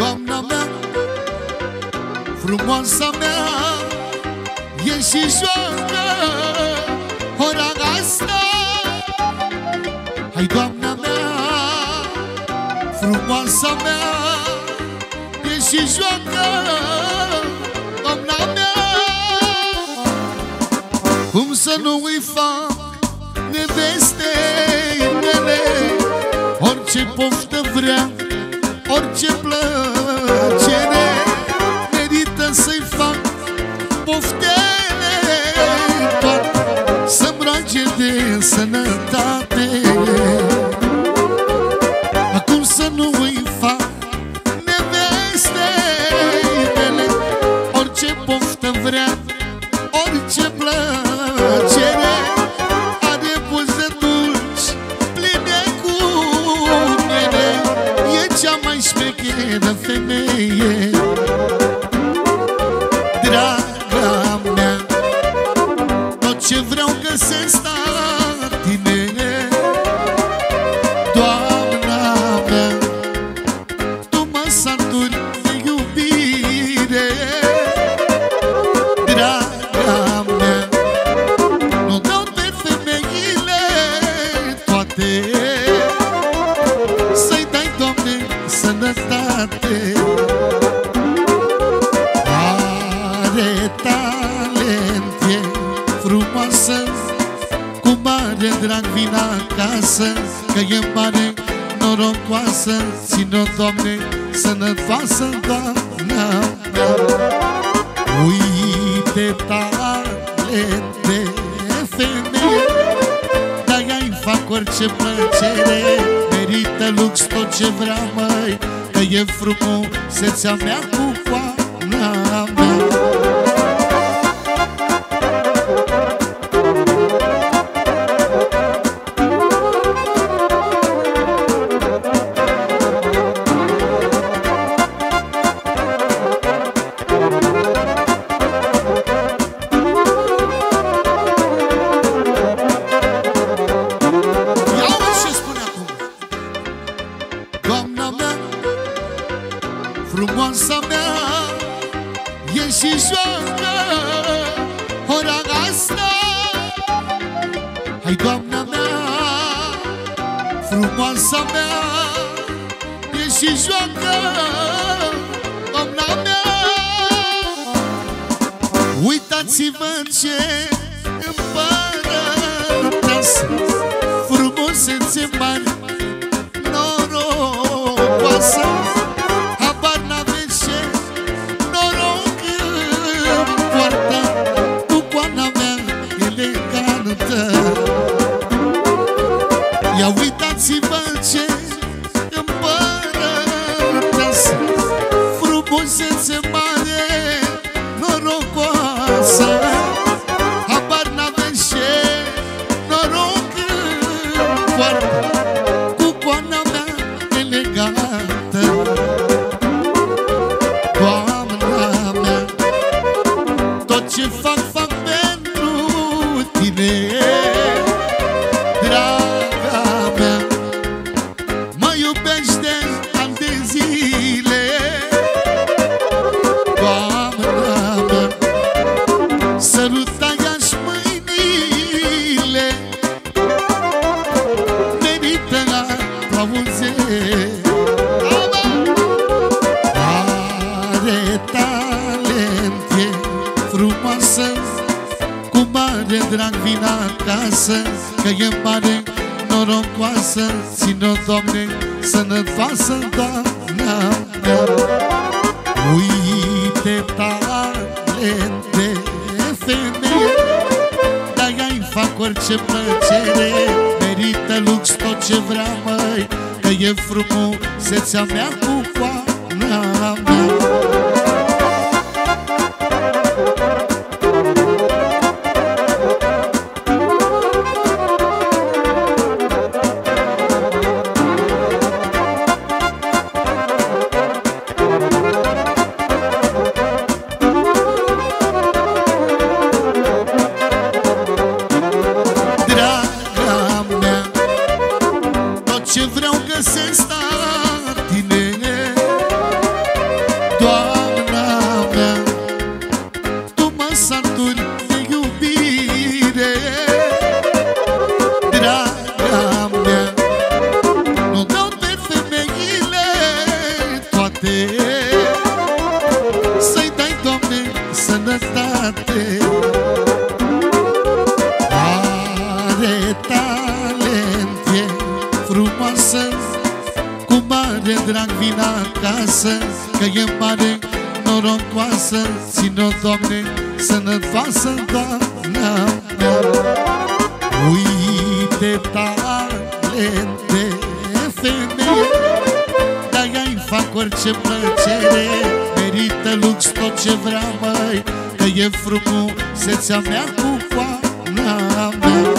Doamna mea, frumoasa mea E și joacă ora asta Hai, doamna mea, frumoasa mea E și joacă doamna mea. Cum să nu îi fac neveste mele Orice poftă vrea, orice plăcere Merită să-i fac poftele toate Să-i dai, Doamne, sănătate. Are talent, e frumoasă Cu mare drag vin acasă Că e mare norocoasă. Ține-o, Doamne, sănătoasă, Doamna mea. Uite talent de femeie. Dar ea-i fac orice plăcere Merită lux tot ce vrea, măi Că e frumusețea mea cu Frumoasa mea E și joacă Ora asta. Hai doamna mea Frumoasa mea E și joacă Doamna mea. Uitați-vă ce Mă iubești de ani de zile. Doamna mea Săruta-i-aș mâinile. Merită aplauze Are talent, e frumoasă Cu mare drag vin acasă Că e mare norocoasă. Ține-o, Doamne, sănătoasă, Doamna mea Uite talent de femeie. Dar ea-i fac orice plăcere. Merită lux tot ce vrea, măi Că e frumusețea mea cu drag vin acasă Că e mare norocoasă. Ține-o, Doamne, sănătoasă, Doamna mea. Uite talente femeie De-aia-i fac orice plăcere. Merită lux tot ce vrea, măi Că e frumusețea mea cu coana mea